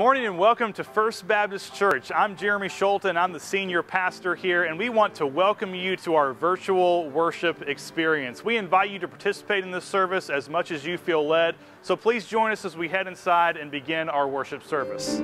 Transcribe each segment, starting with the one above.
morning and welcome to First Baptist Church. I'm Jeremy Schulten, I'm the senior pastor here, and we want to welcome you to our virtual worship experience. We invite you to participate in this service as much as you feel led, so please join us as we head inside and begin our worship service.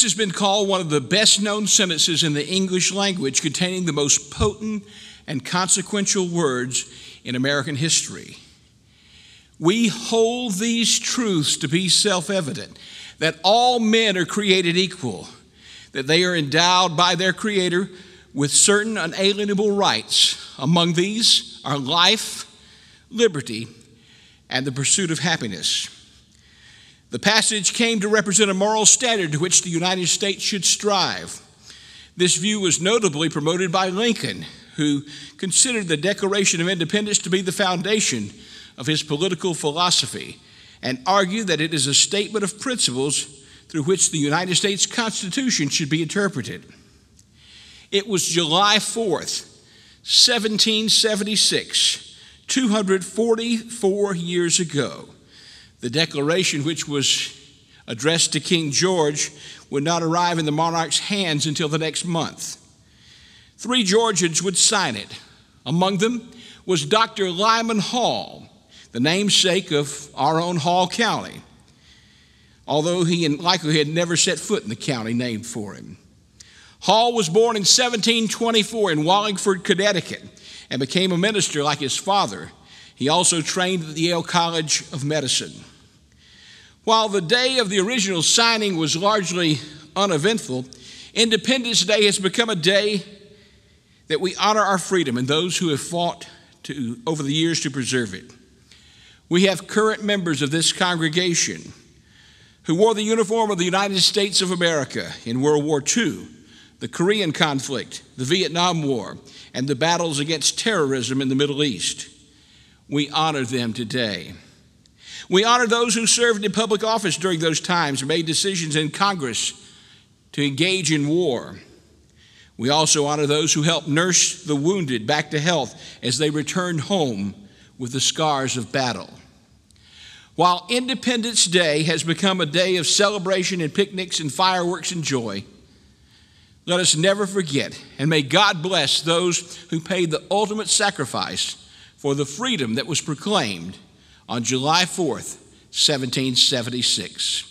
This has been called one of the best known sentences in the English language, containing the most potent and consequential words in American history. We hold these truths to be self evident that all men are created equal, that they are endowed by their Creator with certain unalienable rights. Among these are life, liberty, and the pursuit of happiness. The passage came to represent a moral standard to which the United States should strive. This view was notably promoted by Lincoln, who considered the Declaration of Independence to be the foundation of his political philosophy and argued that it is a statement of principles through which the United States Constitution should be interpreted. It was July 4th, 1776, 244 years ago. The Declaration, which was addressed to King George, would not arrive in the monarch's hands until the next month. Three Georgians would sign it. Among them was Dr. Lyman Hall, the namesake of our own Hall County, although he likely had never set foot in the county named for him. Hall was born in 1724 in Wallingford, Connecticut, and became a minister like his father. He also trained at the Yale College of Medicine. While the day of the original signing was largely uneventful, Independence Day has become a day that we honor our freedom and those who have fought to, over the years to preserve it. We have current members of this congregation who wore the uniform of the United States of America in World War II the Korean conflict, the Vietnam War, and the battles against terrorism in the Middle East. We honor them today. We honor those who served in public office during those times made decisions in Congress to engage in war. We also honor those who helped nurse the wounded back to health as they returned home with the scars of battle. While Independence Day has become a day of celebration and picnics and fireworks and joy, let us never forget, and may God bless those who paid the ultimate sacrifice for the freedom that was proclaimed on July 4th, 1776.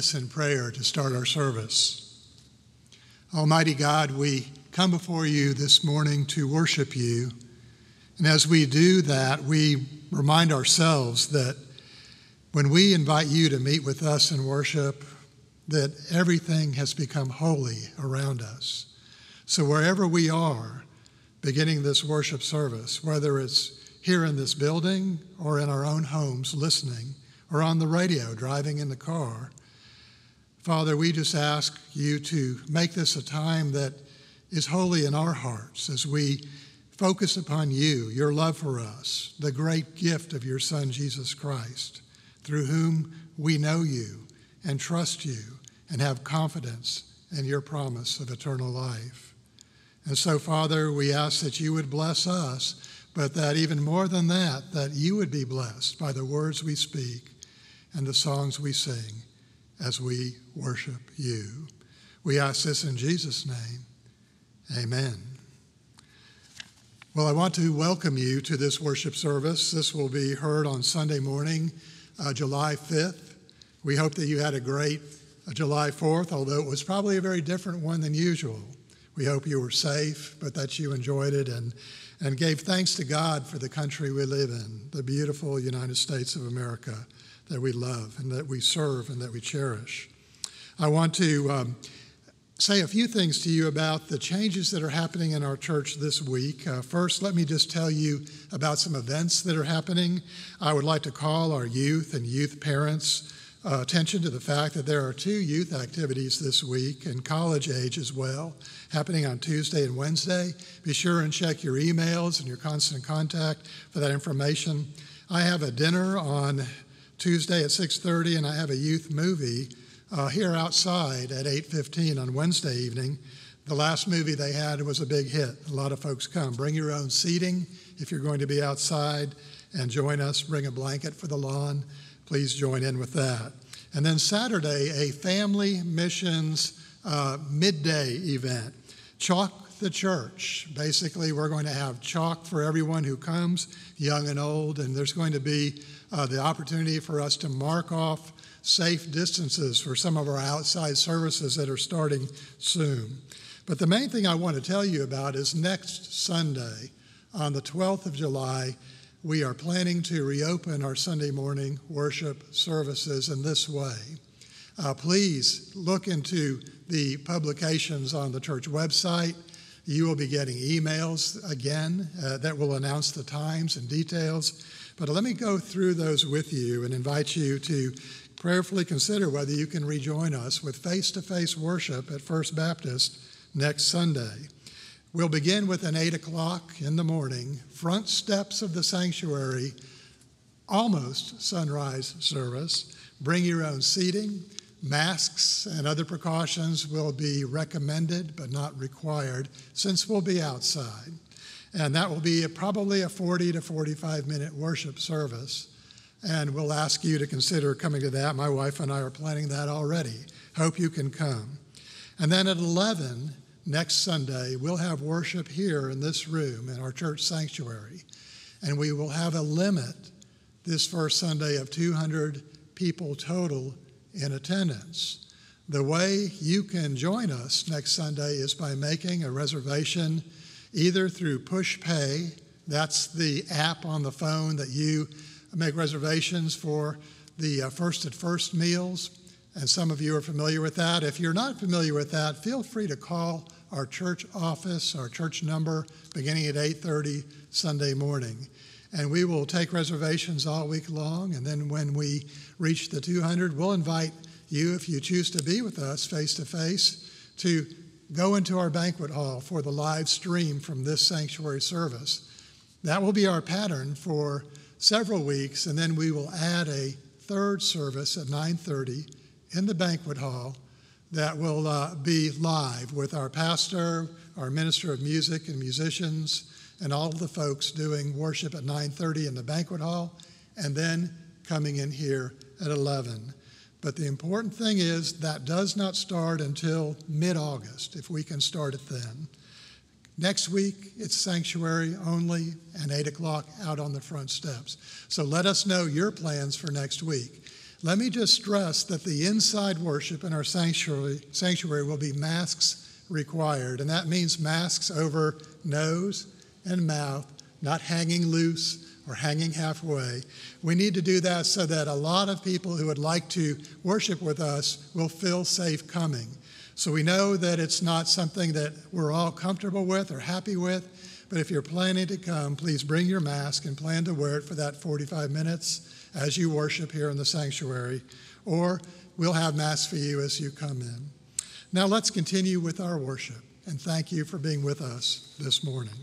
Us in prayer to start our service? Almighty God, we come before you this morning to worship you. And as we do that, we remind ourselves that when we invite you to meet with us in worship, that everything has become holy around us. So wherever we are beginning this worship service, whether it's here in this building or in our own homes listening or on the radio driving in the car, Father, we just ask you to make this a time that is holy in our hearts as we focus upon you, your love for us, the great gift of your Son, Jesus Christ, through whom we know you and trust you and have confidence in your promise of eternal life. And so, Father, we ask that you would bless us, but that even more than that, that you would be blessed by the words we speak and the songs we sing as we worship you. We ask this in Jesus' name. Amen. Well, I want to welcome you to this worship service. This will be heard on Sunday morning, uh, July 5th. We hope that you had a great uh, July 4th, although it was probably a very different one than usual. We hope you were safe, but that you enjoyed it and, and gave thanks to God for the country we live in, the beautiful United States of America that we love and that we serve and that we cherish. I want to um, say a few things to you about the changes that are happening in our church this week. Uh, first, let me just tell you about some events that are happening. I would like to call our youth and youth parents uh, attention to the fact that there are two youth activities this week and college age as well happening on Tuesday and Wednesday. Be sure and check your emails and your constant contact for that information. I have a dinner on Tuesday at 6:30 and I have a youth movie uh, here outside at 8:15 on Wednesday evening. The last movie they had was a big hit. A lot of folks come. Bring your own seating if you're going to be outside and join us. Bring a blanket for the lawn. Please join in with that. And then Saturday, a family missions uh, midday event. Chalk the church. Basically, we're going to have chalk for everyone who comes, young and old, and there's going to be uh, the opportunity for us to mark off safe distances for some of our outside services that are starting soon. But the main thing I want to tell you about is next Sunday, on the 12th of July, we are planning to reopen our Sunday morning worship services in this way. Uh, please look into the publications on the church website. You will be getting emails again uh, that will announce the times and details. But let me go through those with you and invite you to prayerfully consider whether you can rejoin us with face to face worship at First Baptist next Sunday. We'll begin with an 8 o'clock in the morning, front steps of the sanctuary, almost sunrise service. Bring your own seating. Masks and other precautions will be recommended but not required since we'll be outside. And that will be a, probably a 40 to 45 minute worship service and we'll ask you to consider coming to that. My wife and I are planning that already. Hope you can come. And then at 11 next Sunday, we'll have worship here in this room in our church sanctuary. And we will have a limit this first Sunday of 200 people total in attendance. The way you can join us next Sunday is by making a reservation either through Pushpay, that's the app on the phone that you make reservations for the uh, first at first meals, and some of you are familiar with that. If you're not familiar with that, feel free to call our church office, our church number, beginning at 8:30 Sunday morning. And we will take reservations all week long. And then when we reach the 200, we'll invite you, if you choose to be with us face to face, to go into our banquet hall for the live stream from this sanctuary service. That will be our pattern for several weeks, and then we will add a third service at 9:30 in the banquet hall that will uh, be live with our pastor, our minister of music and musicians, and all the folks doing worship at 9:30 in the banquet hall, and then coming in here at 11. But the important thing is that does not start until mid-August, if we can start it then. Next week, it's sanctuary only and 8 o'clock out on the front steps. So let us know your plans for next week. Let me just stress that the inside worship in our sanctuary, sanctuary will be masks required, and that means masks over nose and mouth, not hanging loose or hanging halfway. We need to do that so that a lot of people who would like to worship with us will feel safe coming. So we know that it's not something that we're all comfortable with or happy with, but if you're planning to come, please bring your mask and plan to wear it for that 45 minutes as you worship here in the sanctuary, or we'll have Mass for you as you come in. Now let's continue with our worship, and thank you for being with us this morning.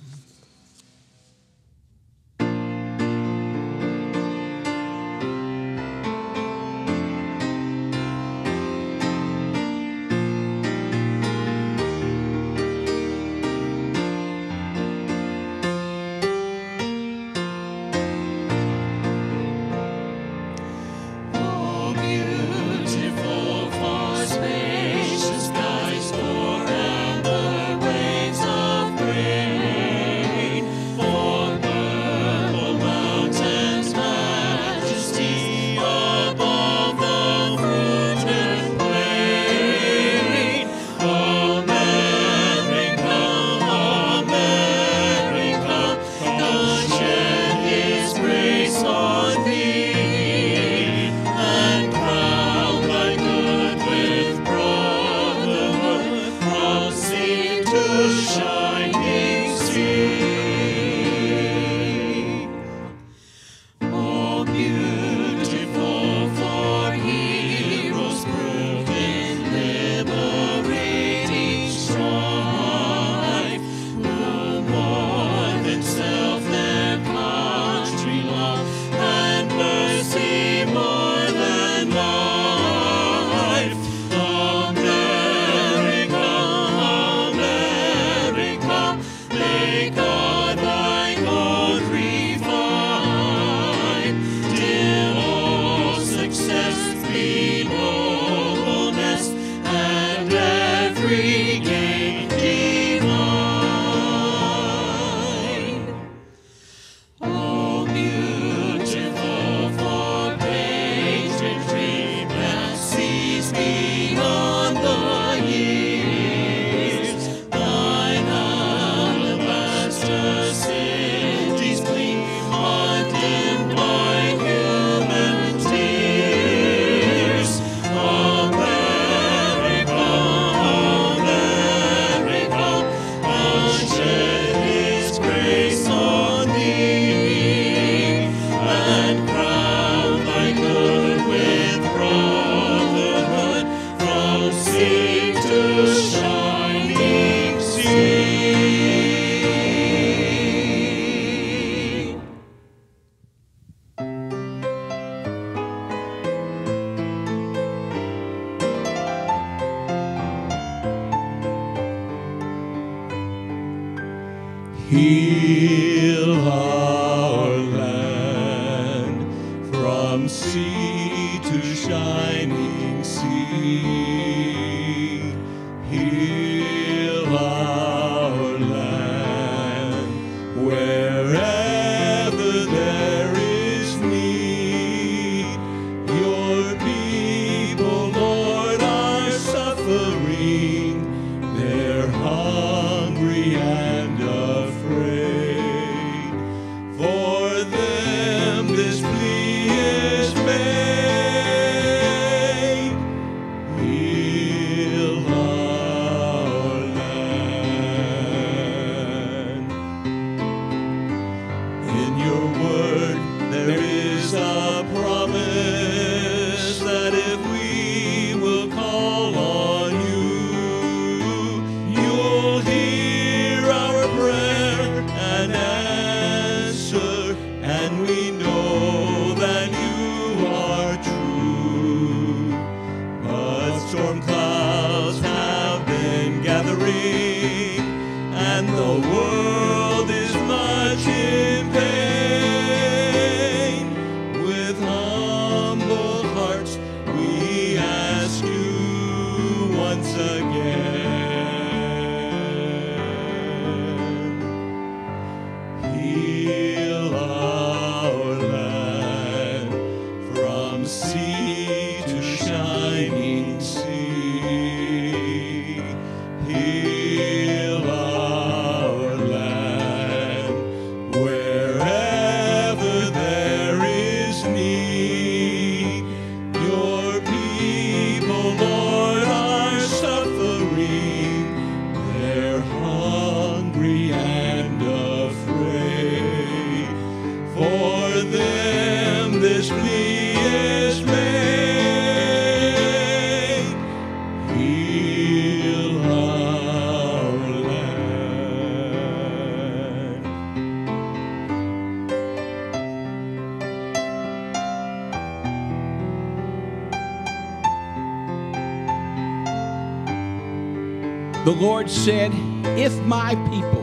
Lord said, If my people,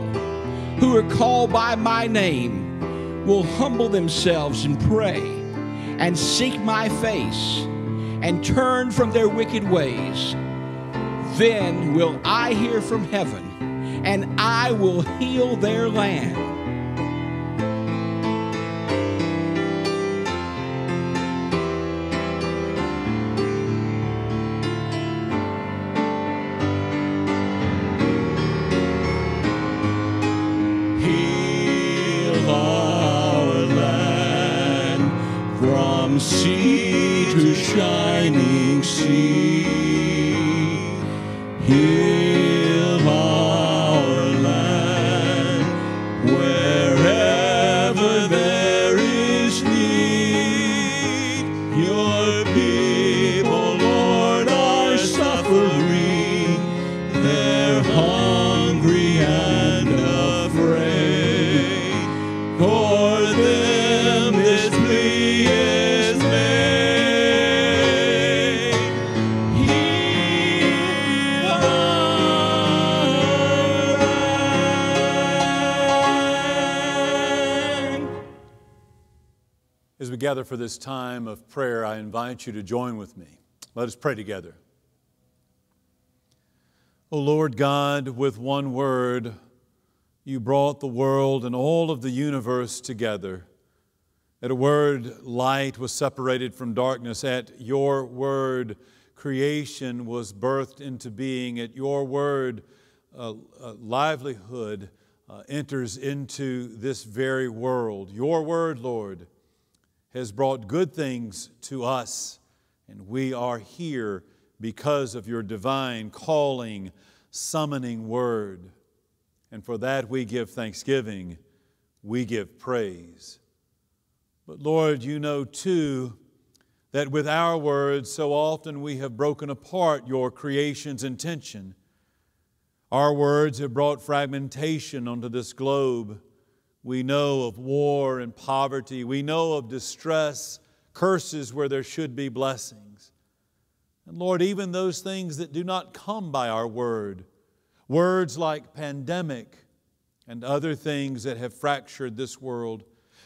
who are called by my name, will humble themselves and pray and seek my face and turn from their wicked ways, then will I hear from heaven and I will heal their land. Gather for this time of prayer, I invite you to join with me. Let us pray together. O Lord God, with one word, you brought the world and all of the universe together. At a word, light was separated from darkness. At your word, creation was birthed into being. At your word, uh, uh, livelihood uh, enters into this very world. Your word, Lord, has brought good things to us, and we are here because of your divine calling, summoning word. And for that we give thanksgiving, we give praise. But Lord, you know too that with our words, so often we have broken apart your creation's intention. Our words have brought fragmentation onto this globe. We know of war and poverty. We know of distress, curses where there should be blessings. And Lord, even those things that do not come by our word, words like pandemic and other things that have fractured this world,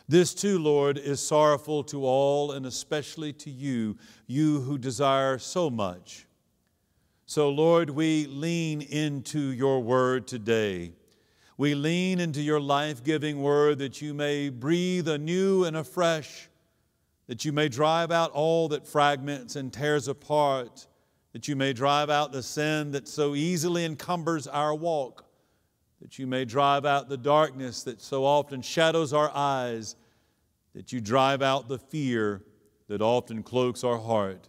this too, Lord, is sorrowful to all and especially to you, you who desire so much. So, Lord, we lean into your word today. We lean into your life giving word that you may breathe anew and afresh, that you may drive out all that fragments and tears apart, that you may drive out the sin that so easily encumbers our walk, that you may drive out the darkness that so often shadows our eyes, that you drive out the fear that often cloaks our heart.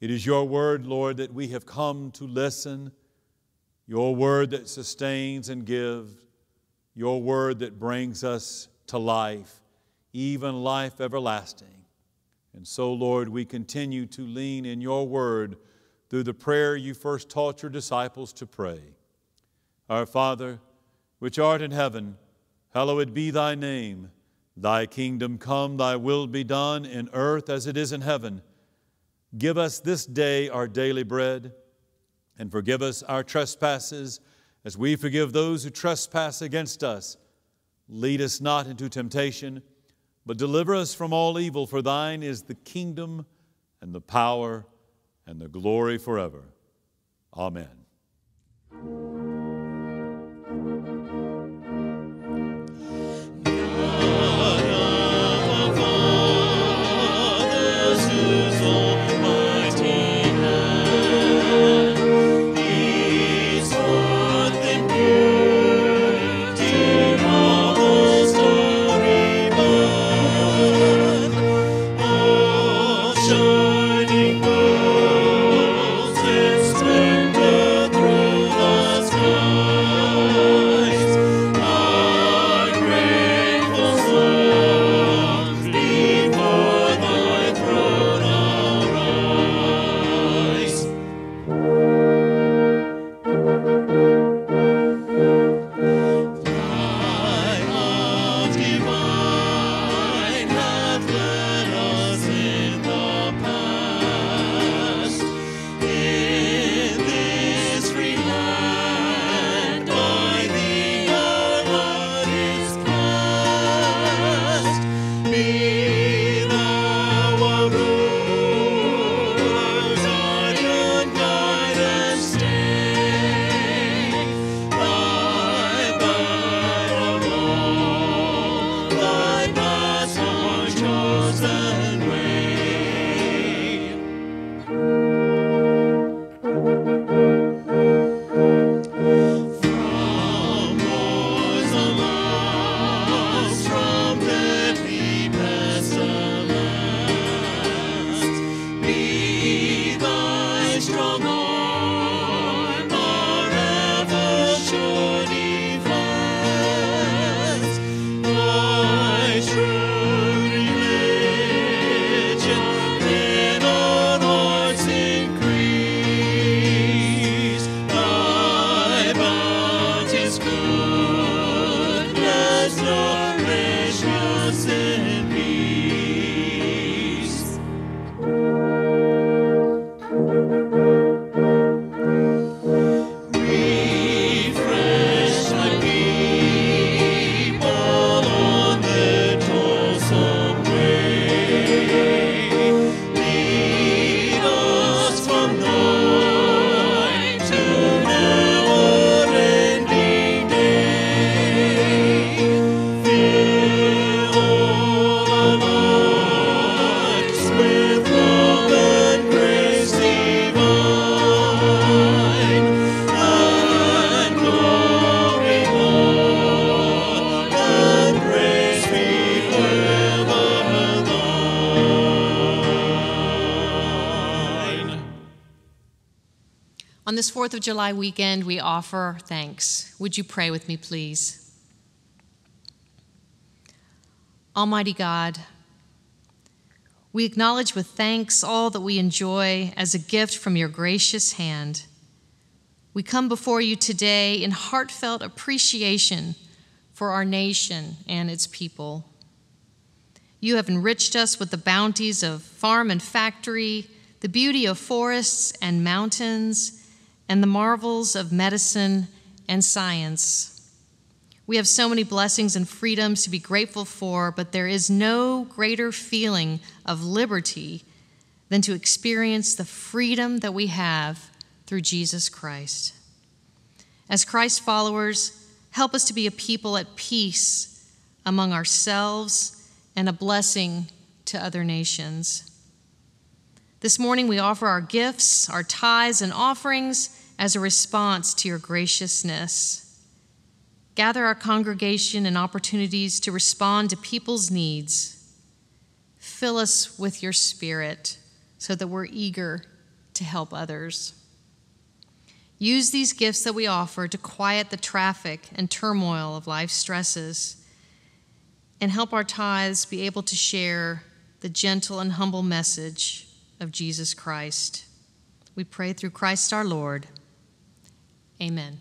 It is your word, Lord, that we have come to listen your word that sustains and gives, your word that brings us to life, even life everlasting. And so, Lord, we continue to lean in your word through the prayer you first taught your disciples to pray. Our Father, which art in heaven, hallowed be thy name. Thy kingdom come, thy will be done in earth as it is in heaven. Give us this day our daily bread and forgive us our trespasses as we forgive those who trespass against us. Lead us not into temptation, but deliver us from all evil, for thine is the kingdom and the power and the glory forever. Amen. 4th of July weekend, we offer thanks. Would you pray with me, please? Almighty God, we acknowledge with thanks all that we enjoy as a gift from your gracious hand. We come before you today in heartfelt appreciation for our nation and its people. You have enriched us with the bounties of farm and factory, the beauty of forests and mountains, and the marvels of medicine and science. We have so many blessings and freedoms to be grateful for, but there is no greater feeling of liberty than to experience the freedom that we have through Jesus Christ. As Christ followers, help us to be a people at peace among ourselves and a blessing to other nations. This morning, we offer our gifts, our tithes, and offerings as a response to your graciousness. Gather our congregation and opportunities to respond to people's needs. Fill us with your spirit so that we're eager to help others. Use these gifts that we offer to quiet the traffic and turmoil of life's stresses and help our tithes be able to share the gentle and humble message of Jesus Christ. We pray through Christ our Lord. Amen.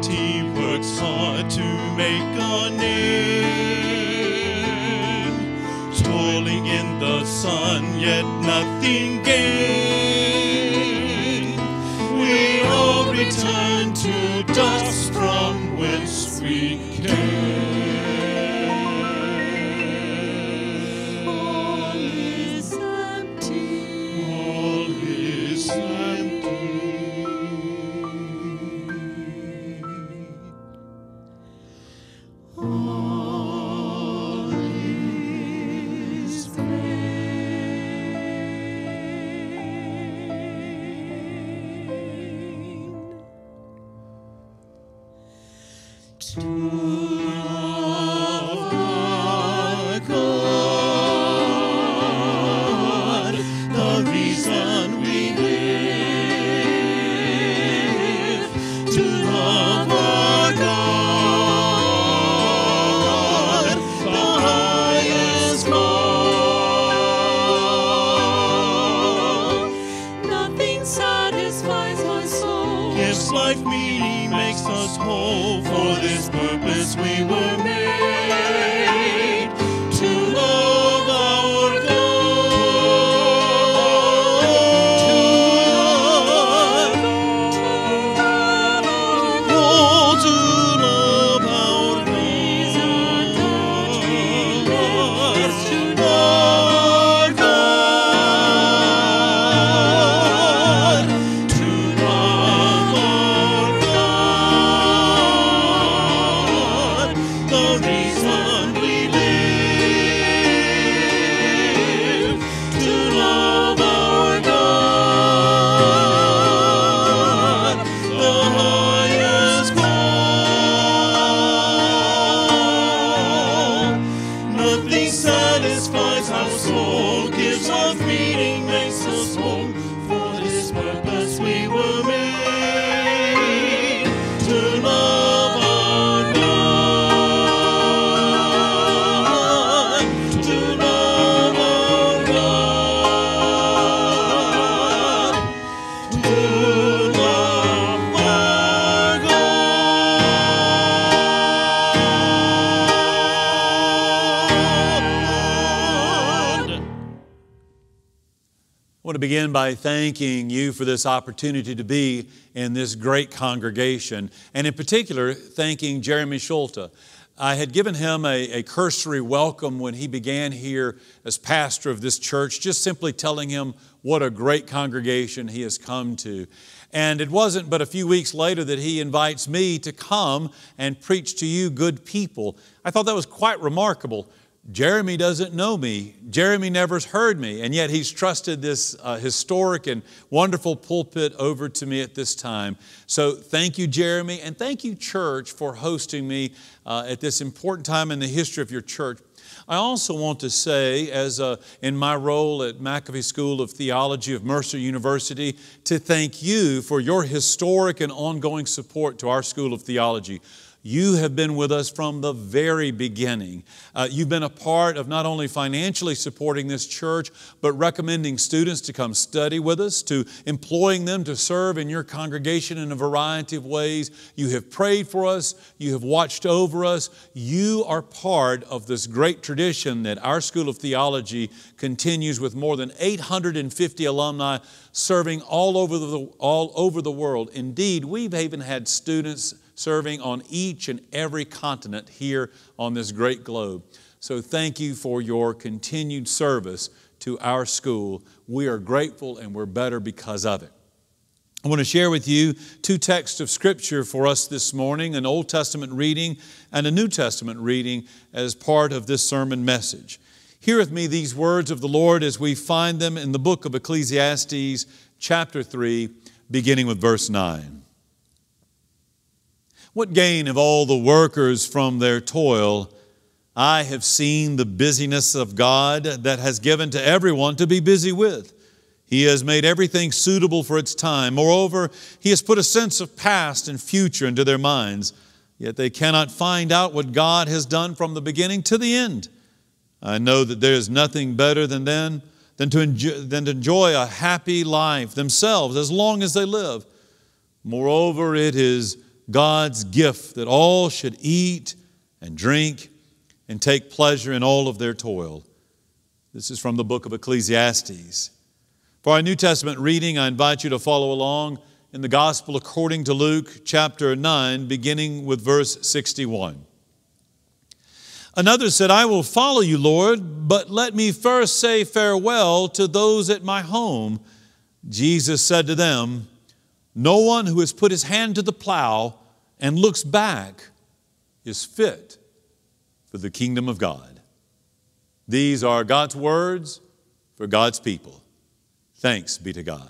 he works hard to make a name. Toiling in the sun, yet nothing gained. We all return to dust. By thanking you for this opportunity to be in this great congregation, and in particular, thanking Jeremy Schulte. I had given him a, a cursory welcome when he began here as pastor of this church, just simply telling him what a great congregation he has come to. And it wasn't but a few weeks later that he invites me to come and preach to you, good people. I thought that was quite remarkable. Jeremy doesn't know me. Jeremy never's heard me, and yet he's trusted this uh, historic and wonderful pulpit over to me at this time. So thank you, Jeremy, and thank you, church, for hosting me uh, at this important time in the history of your church. I also want to say, as uh, in my role at McAfee School of Theology of Mercer University, to thank you for your historic and ongoing support to our School of Theology. You have been with us from the very beginning. Uh, you've been a part of not only financially supporting this church, but recommending students to come study with us, to employing them to serve in your congregation in a variety of ways. You have prayed for us. You have watched over us. You are part of this great tradition that our School of Theology continues with more than 850 alumni serving all over the, all over the world. Indeed, we've even had students serving on each and every continent here on this great globe. So thank you for your continued service to our school. We are grateful and we're better because of it. I want to share with you two texts of Scripture for us this morning an Old Testament reading and a New Testament reading as part of this sermon message. Hear with me these words of the Lord as we find them in the book of Ecclesiastes, chapter 3, beginning with verse 9. What gain have all the workers from their toil? I have seen the busyness of God that has given to everyone to be busy with. He has made everything suitable for its time. Moreover, He has put a sense of past and future into their minds, yet they cannot find out what God has done from the beginning to the end. I know that there is nothing better than then than to enjoy, than to enjoy a happy life themselves as long as they live. Moreover, it is God's gift that all should eat and drink and take pleasure in all of their toil. This is from the book of Ecclesiastes. For our New Testament reading, I invite you to follow along in the Gospel according to Luke chapter 9, beginning with verse 61. Another said, I will follow you, Lord, but let me first say farewell to those at my home. Jesus said to them, No one who has put his hand to the plow and looks back is fit for the kingdom of God. These are God's words for God's people. Thanks be to God.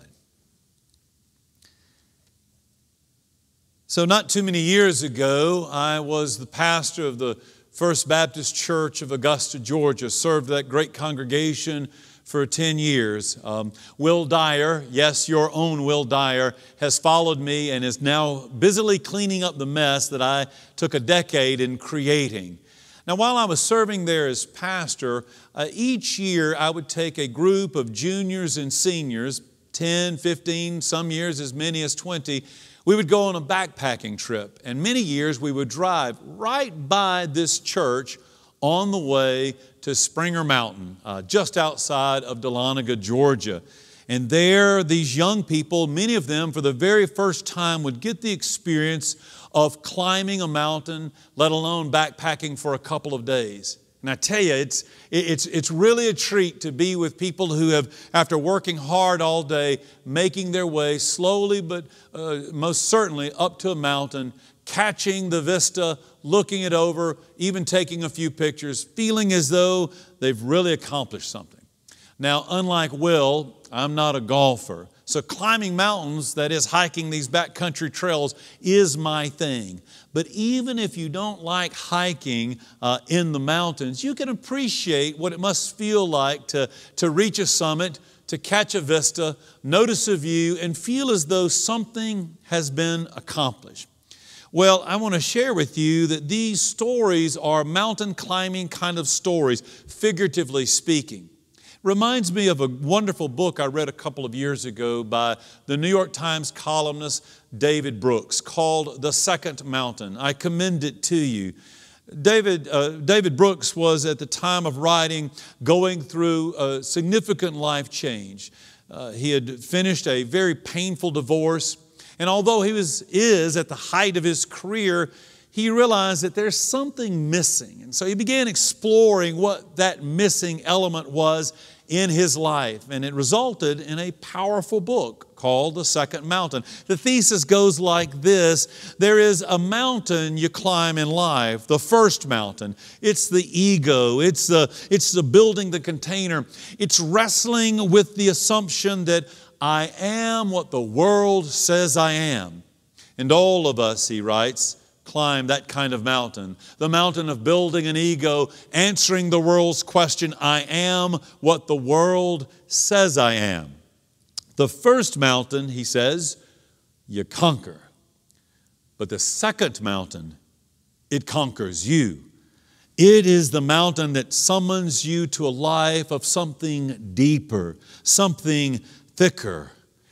So, not too many years ago, I was the pastor of the First Baptist Church of Augusta, Georgia, served that great congregation for 10 years. Um, Will Dyer, yes, your own Will Dyer, has followed me and is now busily cleaning up the mess that I took a decade in creating. Now, while I was serving there as pastor, uh, each year I would take a group of juniors and seniors, 10, 15, some years as many as 20. We would go on a backpacking trip, and many years we would drive right by this church on the way to Springer Mountain, uh, just outside of Dahlonega, Georgia. And there, these young people, many of them for the very first time, would get the experience of climbing a mountain, let alone backpacking for a couple of days. And I tell you, it's, it's, it's really a treat to be with people who have, after working hard all day, making their way slowly but uh, most certainly up to a mountain, catching the vista, looking it over, even taking a few pictures, feeling as though they've really accomplished something. Now, unlike Will, I'm not a golfer. So, climbing mountains, that is, hiking these backcountry trails, is my thing. But even if you don't like hiking uh, in the mountains, you can appreciate what it must feel like to, to reach a summit, to catch a vista, notice a view, and feel as though something has been accomplished. Well, I want to share with you that these stories are mountain climbing kind of stories, figuratively speaking. Reminds me of a wonderful book I read a couple of years ago by the New York Times columnist David Brooks called The Second Mountain. I commend it to you. David, uh, David Brooks was at the time of writing going through a significant life change. Uh, he had finished a very painful divorce, and although he was, is at the height of his career, he realized that there's something missing. And so he began exploring what that missing element was in his life, and it resulted in a powerful book called The Second Mountain. The thesis goes like this There is a mountain you climb in life, the first mountain. It's the ego, it's the, it's the building the container, it's wrestling with the assumption that I am what the world says I am. And all of us, he writes, climb that kind of mountain the mountain of building an ego, answering the world's question, I am what the world says I am. The first mountain, he says, you conquer. But the second mountain, it conquers you. It is the mountain that summons you to a life of something deeper, something thicker.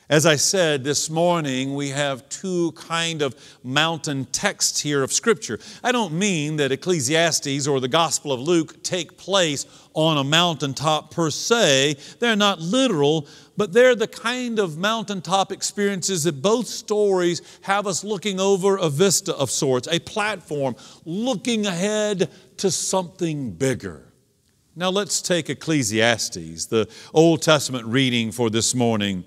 As I said this morning, we have two kind of mountain texts here of Scripture. I don't mean that Ecclesiastes or the Gospel of Luke take place on a mountaintop per se. They're not literal, but they're the kind of mountaintop experiences that both stories have us looking over a vista of sorts, a platform, looking ahead to something bigger. Now let's take Ecclesiastes, the Old Testament reading for this morning.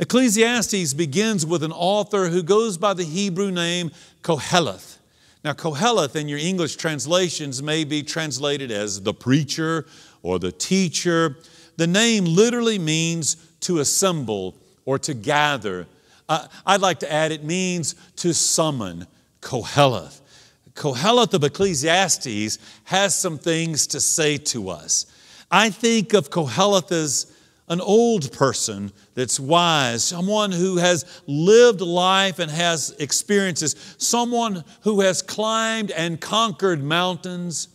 Ecclesiastes begins with an author who goes by the Hebrew name Koheleth. Now, Koheleth in your English translations may be translated as the preacher or the teacher. The name literally means to assemble or to gather. Uh, I'd like to add it means to summon, Koheleth. Koheleth of Ecclesiastes has some things to say to us. I think of Koheleth as an old person that's wise, someone who has lived life and has experiences, someone who has climbed and conquered mountains,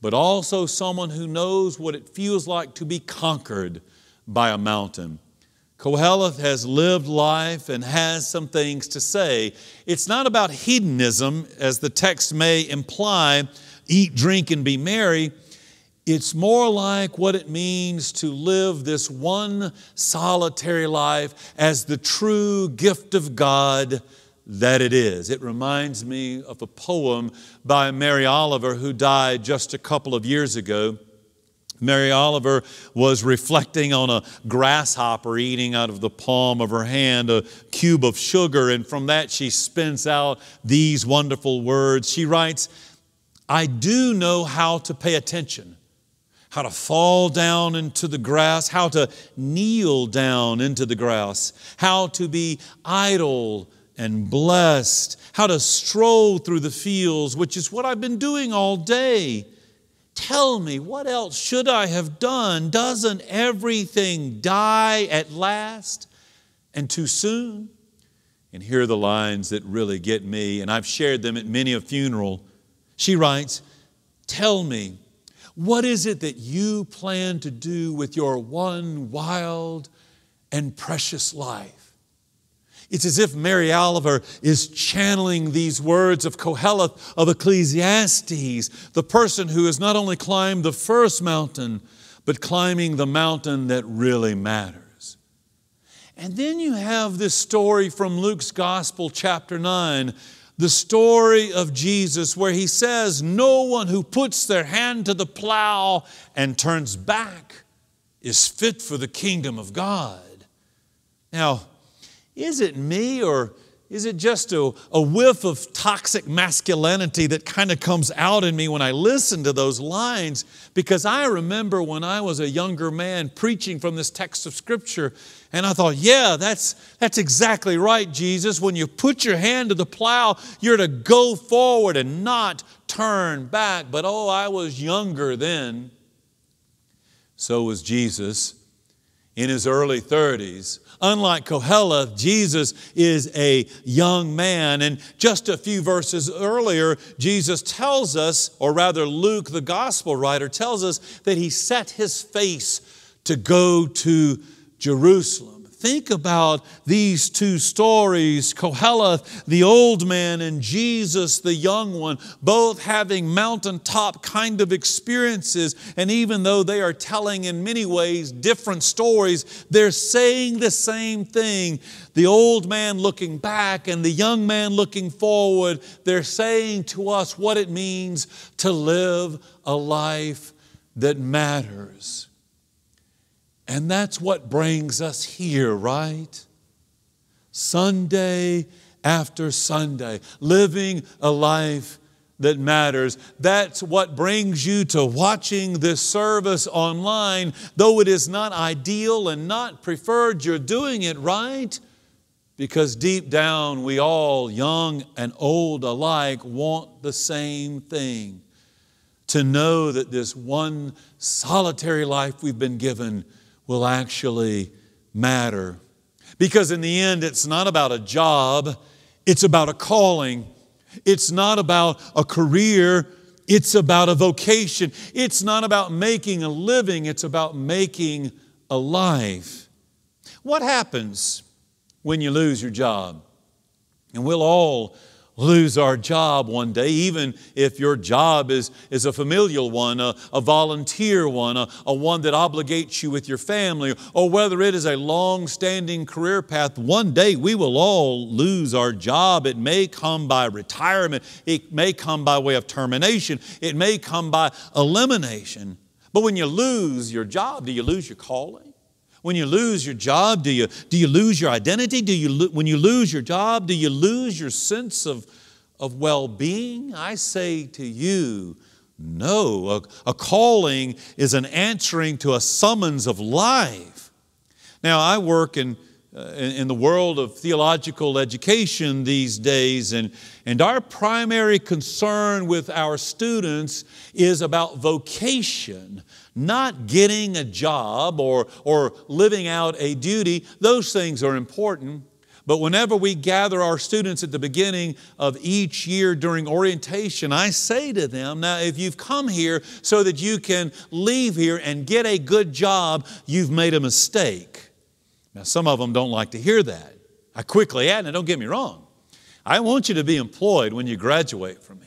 but also someone who knows what it feels like to be conquered by a mountain. Koheleth has lived life and has some things to say. It's not about hedonism, as the text may imply, eat, drink, and be merry. It's more like what it means to live this one solitary life as the true gift of God that it is. It reminds me of a poem by Mary Oliver, who died just a couple of years ago. Mary Oliver was reflecting on a grasshopper eating out of the palm of her hand a cube of sugar, and from that she spins out these wonderful words. She writes, I do know how to pay attention, how to fall down into the grass, how to kneel down into the grass, how to be idle and blessed, how to stroll through the fields, which is what I've been doing all day. Tell me, what else should I have done? Doesn't everything die at last and too soon? And here are the lines that really get me, and I've shared them at many a funeral. She writes, Tell me, what is it that you plan to do with your one wild and precious life? It's as if Mary Oliver is channeling these words of Koheleth of Ecclesiastes, the person who has not only climbed the first mountain, but climbing the mountain that really matters. And then you have this story from Luke's Gospel, chapter 9, the story of Jesus, where he says, No one who puts their hand to the plow and turns back is fit for the kingdom of God. Now, is it me or is it just a, a whiff of toxic masculinity that kind of comes out in me when I listen to those lines? Because I remember when I was a younger man preaching from this text of Scripture, and I thought, yeah, that's, that's exactly right, Jesus. When you put your hand to the plow, you're to go forward and not turn back. But oh, I was younger then. So was Jesus in his early 30s. Unlike Koheleth, Jesus is a young man. And just a few verses earlier, Jesus tells us, or rather, Luke, the gospel writer, tells us that he set his face to go to Jerusalem. Think about these two stories Koheleth, the old man, and Jesus, the young one, both having mountaintop kind of experiences. And even though they are telling in many ways different stories, they're saying the same thing. The old man looking back and the young man looking forward, they're saying to us what it means to live a life that matters. And that's what brings us here, right? Sunday after Sunday, living a life that matters. That's what brings you to watching this service online. Though it is not ideal and not preferred, you're doing it right because deep down, we all, young and old alike, want the same thing to know that this one solitary life we've been given will actually matter. Because in the end, it's not about a job, it's about a calling. It's not about a career, it's about a vocation. It's not about making a living, it's about making a life. What happens when you lose your job? And we'll all lose our job one day, even if your job is, is a familial one, a, a volunteer one, a, a one that obligates you with your family, or whether it is a long standing career path. One day we will all lose our job. It may come by retirement, it may come by way of termination, it may come by elimination. But when you lose your job, do you lose your calling? When you lose your job, do you, do you lose your identity? Do you, when you lose your job, do you lose your sense of, of well being? I say to you, no. A, a calling is an answering to a summons of life. Now, I work in uh, in, in the world of theological education these days, and, and our primary concern with our students is about vocation, not getting a job or, or living out a duty. Those things are important. But whenever we gather our students at the beginning of each year during orientation, I say to them, now, if you've come here so that you can leave here and get a good job, you've made a mistake. Now, some of them don't like to hear that. I quickly add, and don't get me wrong, I want you to be employed when you graduate from here.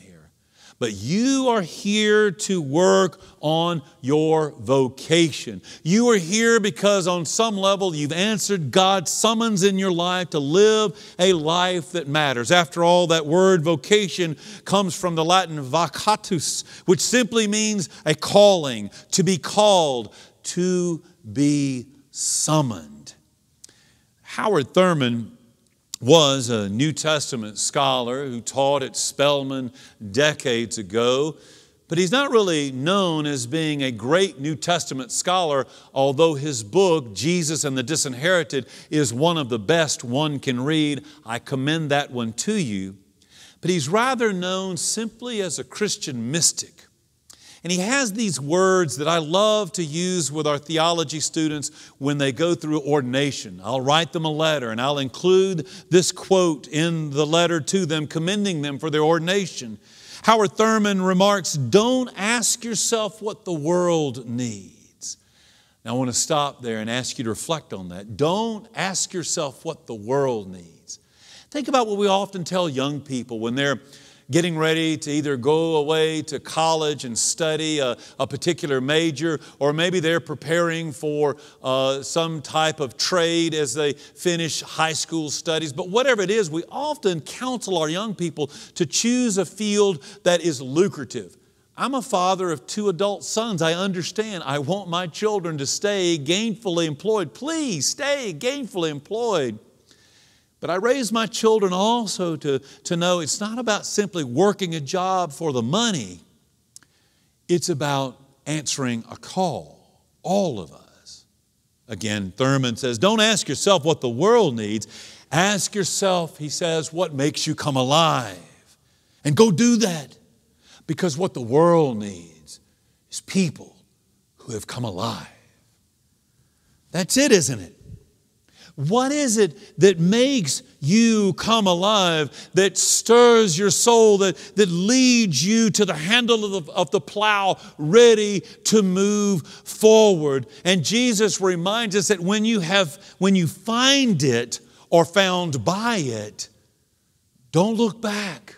But you are here to work on your vocation. You are here because, on some level, you've answered God's summons in your life to live a life that matters. After all, that word vocation comes from the Latin vocatus, which simply means a calling, to be called, to be summoned. Howard Thurman was a New Testament scholar who taught at Spelman decades ago, but he's not really known as being a great New Testament scholar, although his book, Jesus and the Disinherited, is one of the best one can read. I commend that one to you. But he's rather known simply as a Christian mystic. And he has these words that I love to use with our theology students when they go through ordination. I'll write them a letter and I'll include this quote in the letter to them, commending them for their ordination. Howard Thurman remarks Don't ask yourself what the world needs. Now, I want to stop there and ask you to reflect on that. Don't ask yourself what the world needs. Think about what we often tell young people when they're getting ready to either go away to college and study a, a particular major, or maybe they're preparing for uh, some type of trade as they finish high school studies. But whatever it is, we often counsel our young people to choose a field that is lucrative. I'm a father of two adult sons. I understand. I want my children to stay gainfully employed. Please stay gainfully employed. But I raise my children also to, to know it's not about simply working a job for the money, it's about answering a call, all of us. Again, Thurman says, don't ask yourself what the world needs. Ask yourself, he says, what makes you come alive? And go do that. Because what the world needs is people who have come alive. That's it, isn't it? What is it that makes you come alive, that stirs your soul, that, that leads you to the handle of the, of the plow, ready to move forward? And Jesus reminds us that when you have, when you find it or found by it, don't look back.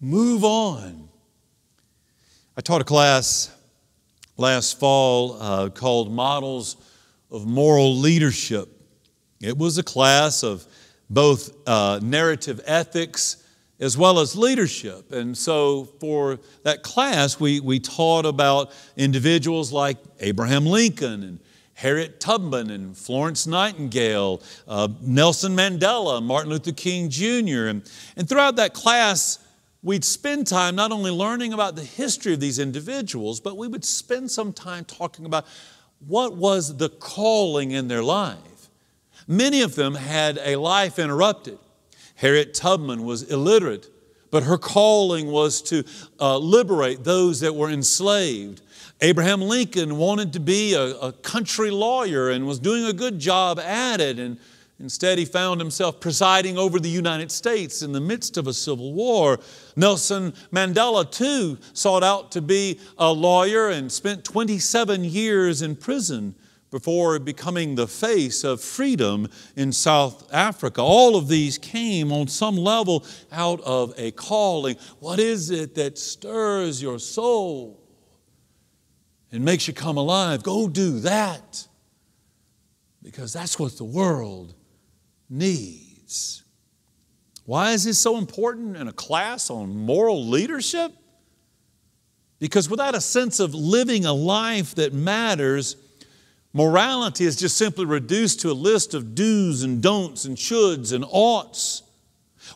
Move on. I taught a class last fall uh, called Models of Moral Leadership. It was a class of both uh, narrative ethics as well as leadership. And so for that class, we, we taught about individuals like Abraham Lincoln and Harriet Tubman and Florence Nightingale, uh, Nelson Mandela, Martin Luther King Jr. And, and throughout that class, we'd spend time not only learning about the history of these individuals, but we would spend some time talking about what was the calling in their life. Many of them had a life interrupted. Harriet Tubman was illiterate, but her calling was to uh, liberate those that were enslaved. Abraham Lincoln wanted to be a, a country lawyer and was doing a good job at it. And Instead, he found himself presiding over the United States in the midst of a civil war. Nelson Mandela, too, sought out to be a lawyer and spent 27 years in prison before becoming the face of freedom in South Africa. All of these came on some level out of a calling. What is it that stirs your soul and makes you come alive? Go do that because that's what the world needs. Why is this so important in a class on moral leadership? Because without a sense of living a life that matters, Morality is just simply reduced to a list of do's and don'ts and shoulds and oughts.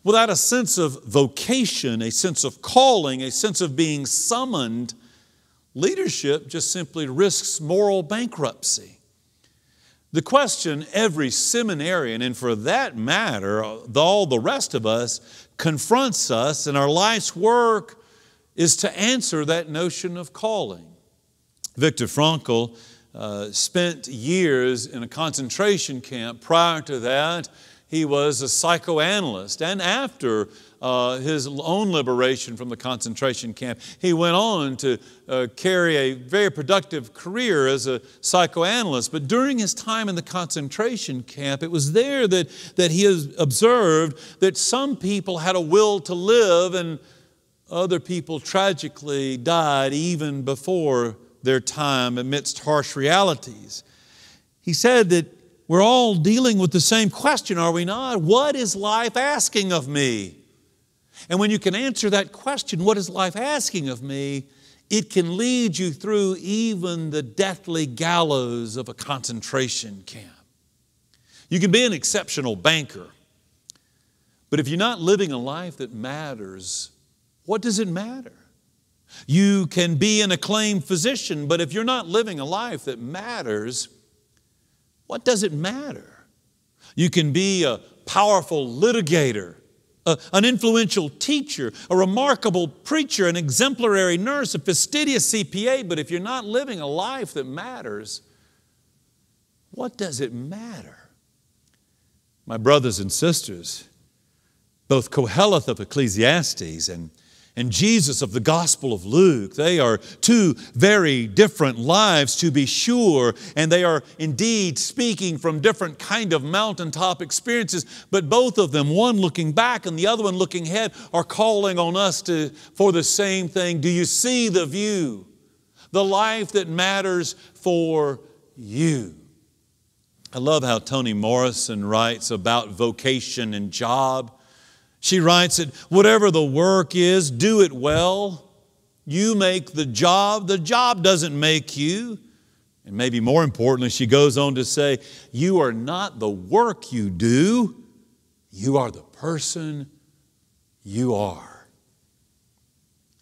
Without a sense of vocation, a sense of calling, a sense of being summoned, leadership just simply risks moral bankruptcy. The question every seminarian, and for that matter, all the rest of us, confronts us in our life's work is to answer that notion of calling. Viktor Frankl uh, spent years in a concentration camp. Prior to that, he was a psychoanalyst. And after uh, his own liberation from the concentration camp, he went on to uh, carry a very productive career as a psychoanalyst. But during his time in the concentration camp, it was there that, that he observed that some people had a will to live and Other people tragically died even before their time amidst harsh realities. He said that we're all dealing with the same question, are we not? What is life asking of me? And when you can answer that question, what is life asking of me? It can lead you through even the deathly gallows of a concentration camp. You can be an exceptional banker, but if you're not living a life that matters, what does it matter? You can be an acclaimed physician, but if you're not living a life that matters, what does it matter? You can be a powerful litigator, a, an influential teacher, a remarkable preacher, an exemplary nurse, a fastidious CPA, but if you're not living a life that matters, what does it matter? My brothers and sisters, both Koheleth of Ecclesiastes and and Jesus of the Gospel of Luke. They are two very different lives, to be sure, and they are indeed speaking from different kind of mountaintop experiences. But both of them, one looking back and the other one looking ahead, are calling on us to, for the same thing. Do you see the view? The life that matters for you. I love how Toni Morrison writes about vocation and job. She writes that whatever the work is, do it well. You make the job, the job doesn't make you. And maybe more importantly, she goes on to say, You are not the work you do, you are the person you are.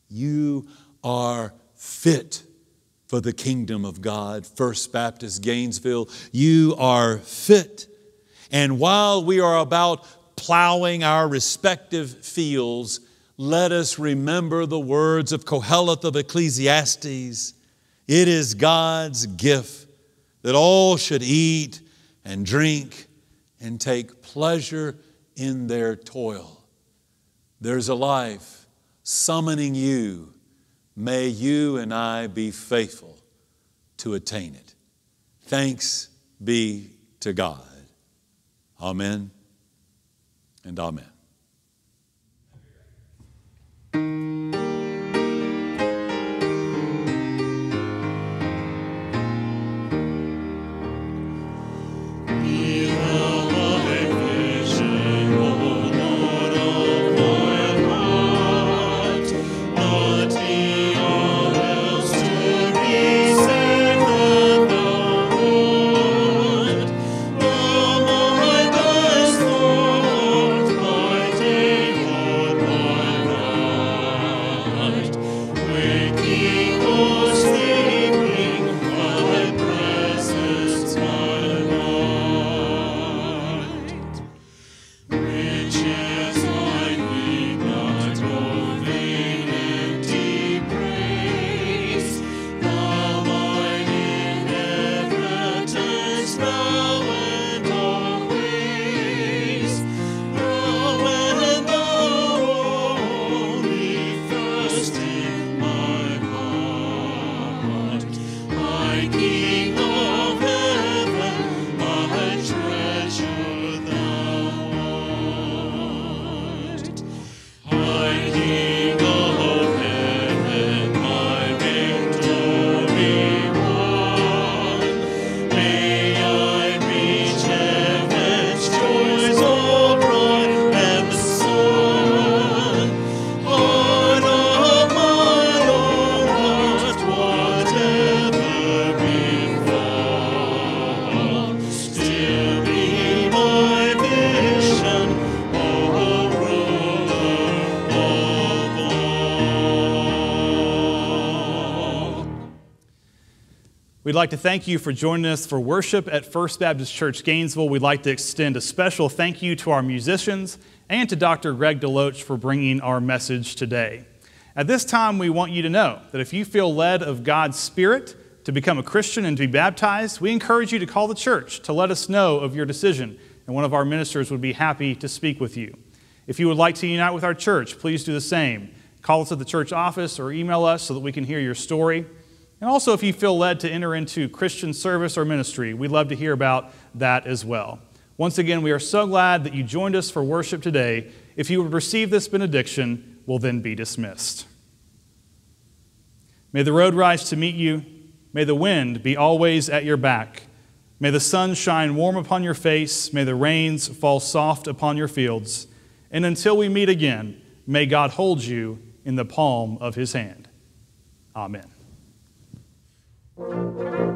You are fit for the kingdom of God. First Baptist Gainesville, you are fit. And while we are about plowing our respective fields, let us remember the words of Koheleth of Ecclesiastes. It is God's gift that all should eat and drink and take pleasure in their toil. There's a life summoning you. May you and I be faithful to attain it. Thanks be to God. Amen and amen. Like to thank you for joining us for worship at First Baptist Church Gainesville. We'd like to extend a special thank you to our musicians and to Dr. Greg DeLoach for bringing our message today. At this time, we want you to know that if you feel led of God's Spirit to become a Christian and to be baptized, we encourage you to call the church to let us know of your decision, and one of our ministers would be happy to speak with you. If you would like to unite with our church, please do the same. Call us at the church office or email us so that we can hear your story. And also, if you feel led to enter into Christian service or ministry, we'd love to hear about that as well. Once again, we are so glad that you joined us for worship today. If you would receive this benediction, we'll then be dismissed. May the road rise to meet you. May the wind be always at your back. May the sun shine warm upon your face. May the rains fall soft upon your fields. And until we meet again, may God hold you in the palm of his hand. Amen. Música